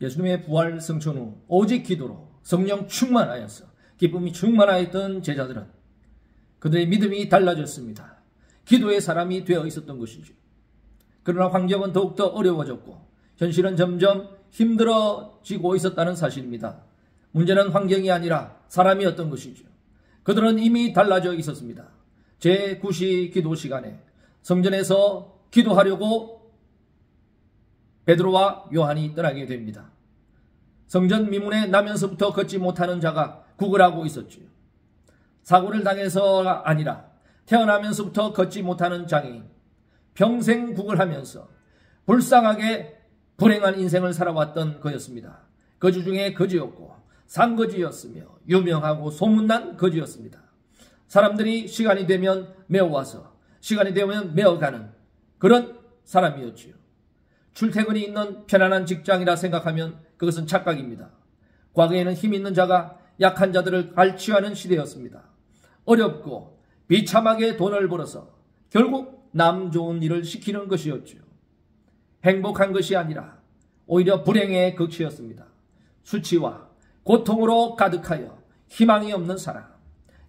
예수님의 부활 성천 후 오직 기도로 성령 충만하여서 기쁨이 충만하였던 제자들은 그들의 믿음이 달라졌습니다. 기도의 사람이 되어 있었던 것이죠. 그러나 환경은 더욱더 어려워졌고 현실은 점점 힘들어지고 있었다는 사실입니다. 문제는 환경이 아니라 사람이었던 것이죠. 그들은 이미 달라져 있었습니다. 제9시 기도 시간에 성전에서 기도하려고 베드로와 요한이 떠나게 됩니다. 성전 미문에 나면서부터 걷지 못하는 자가 구걸하고 있었지요. 사고를 당해서가 아니라 태어나면서부터 걷지 못하는 장애인, 평생 구걸하면서 불쌍하게 불행한 인생을 살아왔던 거였습니다. 거지 중에 거지였고 상거지였으며 유명하고 소문난 거지였습니다. 사람들이 시간이 되면 메어와서 시간이 되면 메어가는 그런 사람이었지요. 출퇴근이 있는 편안한 직장이라 생각하면 그것은 착각입니다. 과거에는 힘 있는 자가 약한 자들을 갈취하는 시대였습니다. 어렵고 비참하게 돈을 벌어서 결국 남 좋은 일을 시키는 것이었죠. 행복한 것이 아니라 오히려 불행의 극치였습니다. 수치와 고통으로 가득하여 희망이 없는 사람.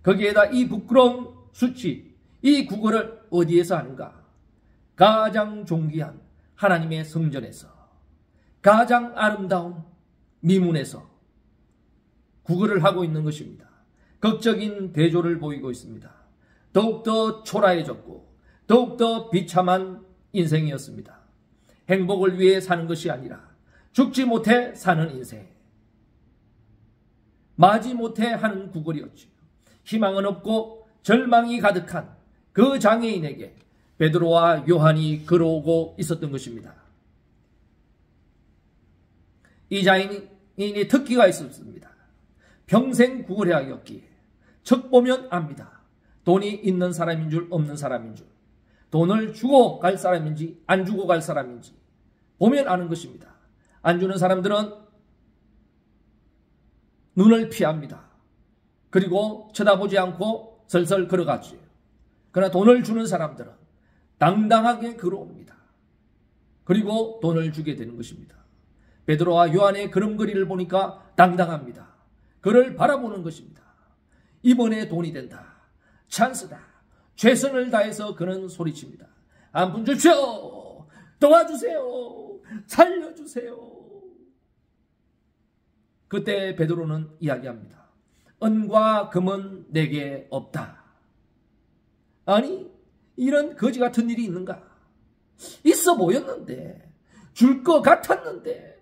거기에다 이 부끄러운 수치, 이 구걸을 어디에서 하는가? 가장 존귀한 하나님의 성전에서, 가장 아름다운 미문에서 구걸을 하고 있는 것입니다. 극적인 대조를 보이고 있습니다. 더욱더 초라해졌고, 더욱더 비참한 인생이었습니다. 행복을 위해 사는 것이 아니라 죽지 못해 사는 인생. 마지 못해 하는 구걸이었지요. 희망은 없고 절망이 가득한 그 장애인에게 베드로와 요한이 걸어오고 있었던 것입니다. 이 장애인이 특기가 있었습니다. 평생 구걸해야겠기에 척 보면 압니다. 돈이 있는 사람인 줄 없는 사람인 줄 돈을 주고 갈 사람인지 안 주고 갈 사람인지 보면 아는 것입니다. 안 주는 사람들은 눈을 피합니다. 그리고 쳐다보지 않고 설설 걸어가지요. 그러나 돈을 주는 사람들은 당당하게 걸어옵니다. 그리고 돈을 주게 되는 것입니다. 베드로와 요한의 걸음걸이를 보니까 당당합니다. 그를 바라보는 것입니다. 이번에 돈이 된다. 찬스다. 최선을 다해서 그는 소리칩니다. 한푼 주십시오. 도와주세요. 살려주세요. 그때 베드로는 이야기합니다. 은과 금은 내게 없다. 아니, 이런 거지 같은 일이 있는가? 있어 보였는데, 줄 것 같았는데,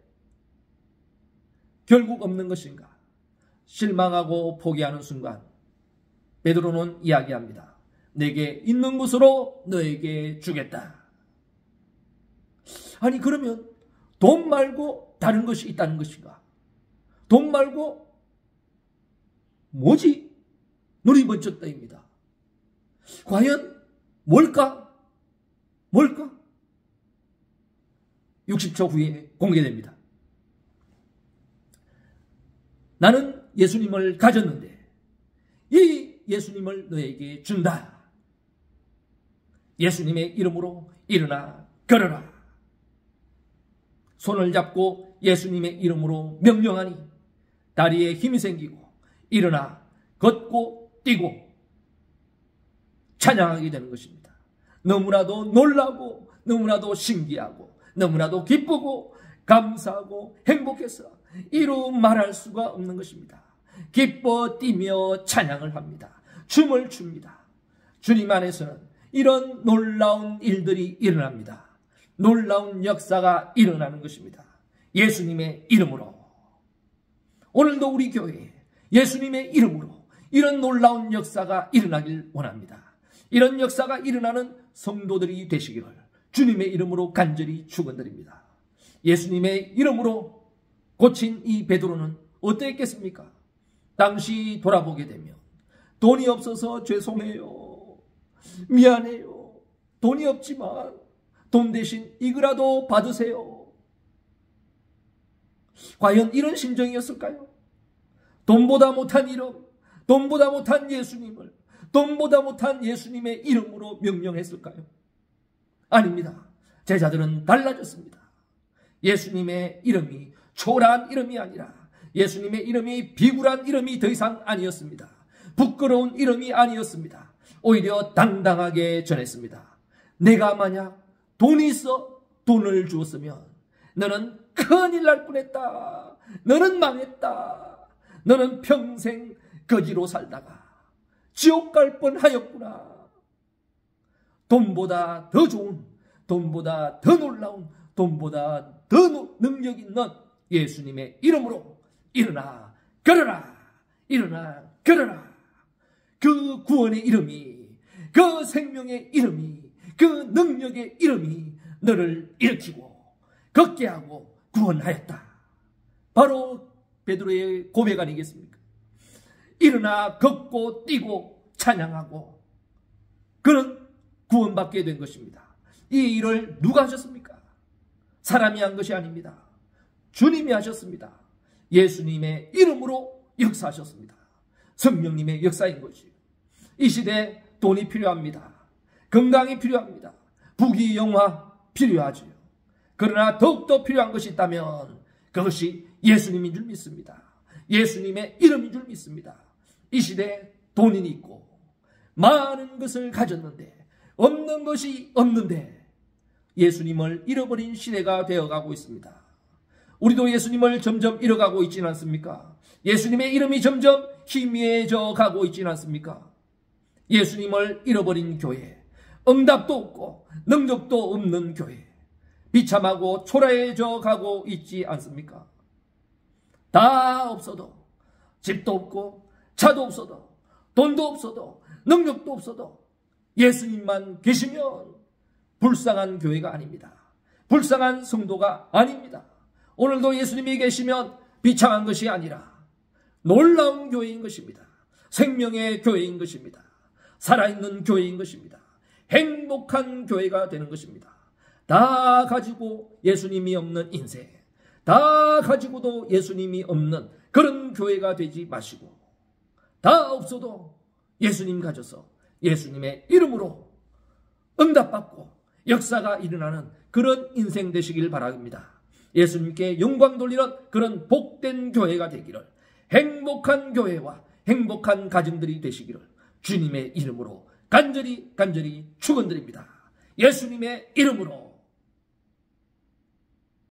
결국 없는 것인가? 실망하고 포기하는 순간, 베드로는 이야기합니다. 내게 있는 것으로 너에게 주겠다. 아니, 그러면 돈 말고 다른 것이 있다는 것인가? 돈 말고 뭐지? 눈이 번쩍 떠입니다. 과연 뭘까? 뭘까? 60초 후에 공개됩니다. 나는 예수님을 가졌는데 이 예수님을 너에게 준다. 예수님의 이름으로 일어나 걸어라. 손을 잡고 예수님의 이름으로 명령하니 다리에 힘이 생기고 일어나 걷고 뛰고 찬양하게 되는 것입니다. 너무나도 놀라고 너무나도 신기하고 너무나도 기쁘고 감사하고 행복해서 이루 말할 수가 없는 것입니다. 기뻐 뛰며 찬양을 합니다. 춤을 춥니다. 주님 안에서는 이런 놀라운 일들이 일어납니다. 놀라운 역사가 일어나는 것입니다. 예수님의 이름으로. 오늘도 우리 교회에 예수님의 이름으로 이런 놀라운 역사가 일어나길 원합니다. 이런 역사가 일어나는 성도들이 되시기를 주님의 이름으로 간절히 축원드립니다. 예수님의 이름으로 고친 이 베드로는 어땠겠습니까? 당시 돌아보게 되면 돈이 없어서 죄송해요. 미안해요. 돈이 없지만 돈 대신 이거라도 받으세요. 과연 이런 심정이었을까요? 돈보다 못한 이름, 돈보다 못한 예수님을, 돈보다 못한 예수님의 이름으로 명령했을까요? 아닙니다. 제자들은 달라졌습니다. 예수님의 이름이 초라한 이름이 아니라 예수님의 이름이 비굴한 이름이 더 이상 아니었습니다. 부끄러운 이름이 아니었습니다. 오히려 당당하게 전했습니다. 내가 만약 돈이 있어 돈을 주었으면 너는 큰일 날 뻔했다. 너는 망했다. 너는 평생 거지로 살다가 지옥 갈 뻔하였구나. 돈보다 더 좋은, 돈보다 더 놀라운, 돈보다 더 능력 있는 예수님의 이름으로 일어나 걸어라. 일어나 걸어라. 그 구원의 이름이, 그 생명의 이름이, 그 능력의 이름이 너를 일으키고 걷게 하고 구원하였다. 바로 베드로의 고백 아니겠습니까? 일어나 걷고 뛰고 찬양하고 그는 구원받게 된 것입니다. 이 일을 누가 하셨습니까? 사람이 한 것이 아닙니다. 주님이 하셨습니다. 예수님의 이름으로 역사하셨습니다. 성령님의 역사인 것이이 시대에 돈이 필요합니다. 건강이 필요합니다. 부귀 영화 필요하지요. 그러나 더욱더 필요한 것이 있다면 그것이 예수님인 줄 믿습니다. 예수님의 이름인 줄 믿습니다. 이 시대에 돈이 있고 많은 것을 가졌는데 없는 것이 없는데 예수님을 잃어버린 시대가 되어가고 있습니다. 우리도 예수님을 점점 잃어가고 있지는 않습니까? 예수님의 이름이 점점 희미해져 가고 있지는 않습니까? 예수님을 잃어버린 교회, 응답도 없고 능력도 없는 교회, 비참하고 초라해져 가고 있지 않습니까? 다 없어도 집도 없고 차도 없어도 돈도 없어도 능력도 없어도 예수님만 계시면 불쌍한 교회가 아닙니다. 불쌍한 성도가 아닙니다. 오늘도 예수님이 계시면 비참한 것이 아니라 놀라운 교회인 것입니다. 생명의 교회인 것입니다. 살아있는 교회인 것입니다. 행복한 교회가 되는 것입니다. 다 가지고 예수님이 없는 인생, 다 가지고도 예수님이 없는 그런 교회가 되지 마시고, 다 없어도 예수님 가져서 예수님의 이름으로 응답받고 역사가 일어나는 그런 인생 되시길 바랍니다. 예수님께 영광 돌리는 그런 복된 교회가 되기를 행복한 교회와 행복한 가정들이 되시기를 주님의 이름으로 간절히 간절히 축원드립니다. 예수님의 이름으로